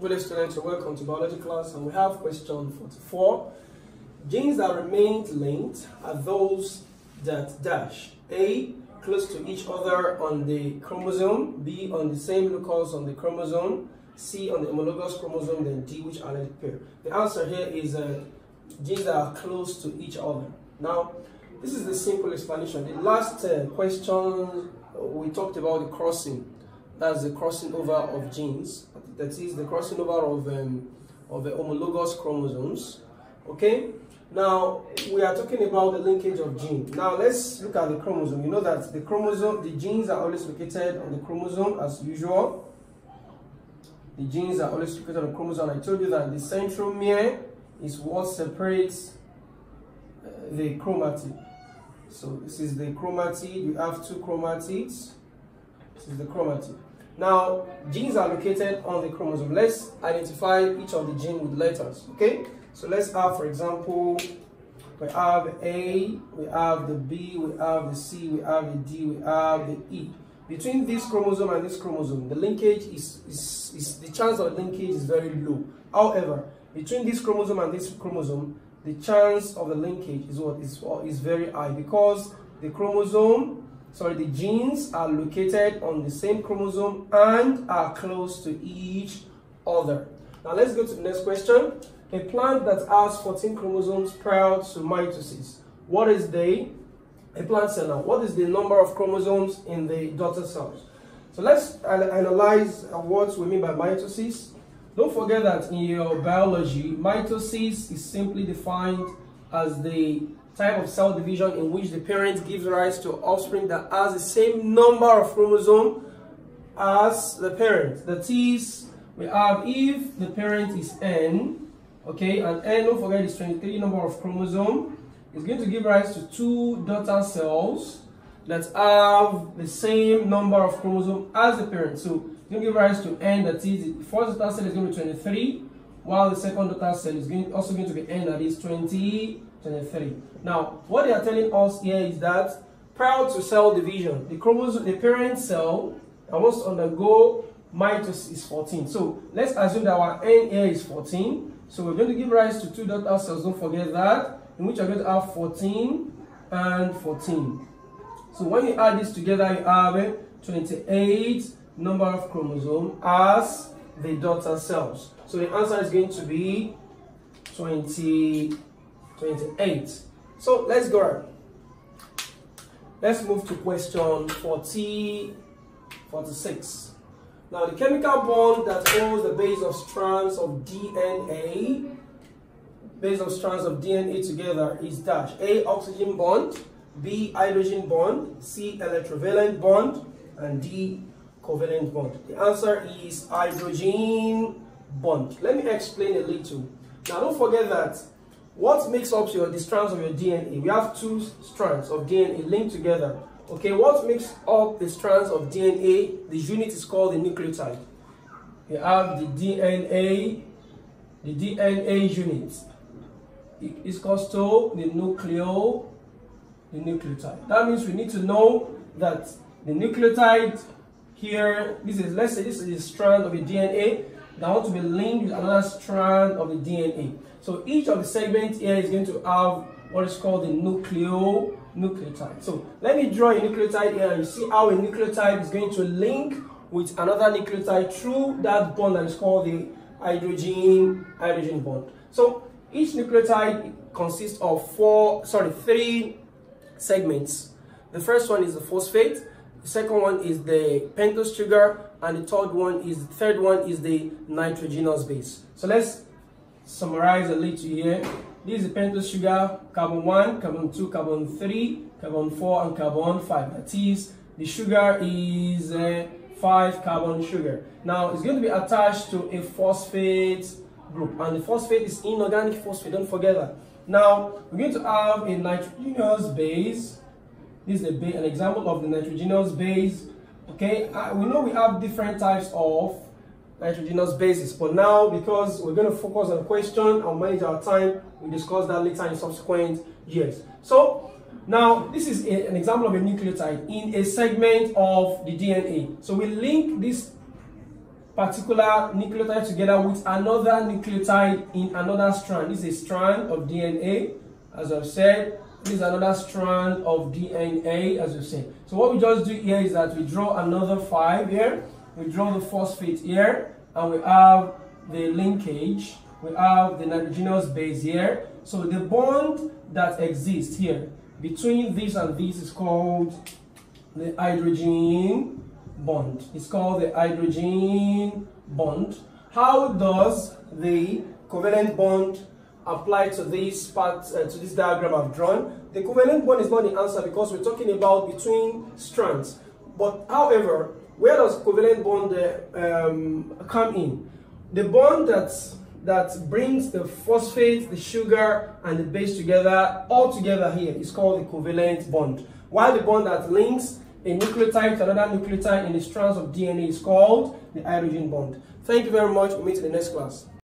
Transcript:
Good day students, welcome to biology class and we have question 44. Genes that remain linked are those that dash A. Close to each other on the chromosome, B. On the same locus on the chromosome, C. On the homologous chromosome, then D. Which allelic pair? The answer here is uh, genes that are close to each other. Now, this is the simple explanation. The last uh, question we talked about the crossing. That's the crossing over of genes. That is the crossing over of um, of the homologous chromosomes. Okay. Now we are talking about the linkage of gene. Now let's look at the chromosome. You know that the chromosome, the genes are always located on the chromosome as usual. The genes are always located on the chromosome. I told you that the centromere is what separates uh, the chromatid. So this is the chromatid. We have two chromatids. This is the chromatid. Now, genes are located on the chromosome. Let's identify each of the gene with letters. Okay. So let's have, for example, we have A, we have the B, we have the C, we have the D, we have the E. Between this chromosome and this chromosome, the linkage is, is, is the chance of linkage is very low. However, between this chromosome and this chromosome, the chance of the linkage is what is, is very high because the chromosome, sorry, the genes are located on the same chromosome and are close to each other. Now let's go to the next question. A plant that has 14 chromosomes prior to mitosis. What is the a plant cell now? What is the number of chromosomes in the daughter cells? So let's analyze what we mean by mitosis. Don't forget that in your biology, mitosis is simply defined as the type of cell division in which the parent gives rise to offspring that has the same number of chromosomes as the parent. That is, we have if the parent is N, okay, and N, don't forget, is 23 number of chromosome, it's going to give rise to two daughter cells that have the same number of chromosomes as the parent. So it's going to give rise to n that is the first daughter cell is going to be 23 while the second daughter cell is going, also going to be n that is 20 23 now what they are telling us here is that prior to cell division the chromosome the parent cell must undergo mitosis is 14 so let's assume that our n here is 14 so we're going to give rise to two daughter cells. Don't forget that in which are going to have 14 and 14 so when you add this together you have 28 number of chromosomes as the daughter cells. So the answer is going to be 20, 28. So let's go. Let's move to question 40, 46. Now the chemical bond that holds the base of strands of DNA, base of strands of DNA together is dash. A oxygen bond, B hydrogen bond, C electrovalent bond, and D covalent bond? The answer is hydrogen bond. Let me explain a little. Now don't forget that what makes up your the strands of your DNA? We have two strands of DNA linked together. Okay, what makes up the strands of DNA? The unit is called the nucleotide. You have the DNA, the DNA unit. It's called to the nucleo, the nucleotide. That means we need to know that the nucleotide here, this is, let's say this is the strand of the DNA that want to be linked with another strand of the DNA. So each of the segments here is going to have what is called the nucleo nucleotide. So let me draw a nucleotide here and you see how a nucleotide is going to link with another nucleotide through that bond that is called the hydrogen hydrogen bond. So each nucleotide consists of four, sorry, three segments. The first one is the phosphate, the second one is the pentose sugar, and the third one is the third one is the nitrogenous base. So let's summarize a little here. This is pentose sugar, carbon 1, carbon 2, carbon 3, carbon 4, and carbon 5. That is, the sugar is uh, 5 carbon sugar. Now, it's going to be attached to a phosphate group, and the phosphate is inorganic phosphate, don't forget that. Now, we're going to have a nitrogenous base, this is an example of the nitrogenous base. Okay, we know we have different types of nitrogenous bases, but now because we're going to focus on question and manage our time, we discuss that later in subsequent years. So now this is a, an example of a nucleotide in a segment of the DNA. So we link this particular nucleotide together with another nucleotide in another strand. This is a strand of DNA, as I've said. This is another strand of DNA, as you said. So what we just do here is that we draw another 5 here. We draw the phosphate here, and we have the linkage. We have the nitrogenous base here. So the bond that exists here between this and this is called the hydrogen bond. It's called the hydrogen bond. How does the covalent bond apply to this part, uh, to this diagram I've drawn? The covalent bond is not the answer because we're talking about between strands. But however, where does covalent bond uh, um, come in? The bond that that brings the phosphate, the sugar, and the base together, all together here, is called the covalent bond. While the bond that links a nucleotide to another nucleotide in the strands of DNA is called the hydrogen bond. Thank you very much. We'll meet in the next class.